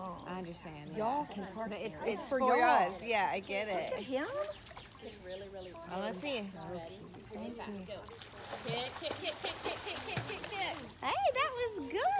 mom. I understand. Y'all can park. It's it's for, for us. Yeah, I get it. Okay, yeah. Really, really. I want to see. Ready? Thank you. Kick, kick, kick, kick, kick, kick, kick, kick. Hey, that was good.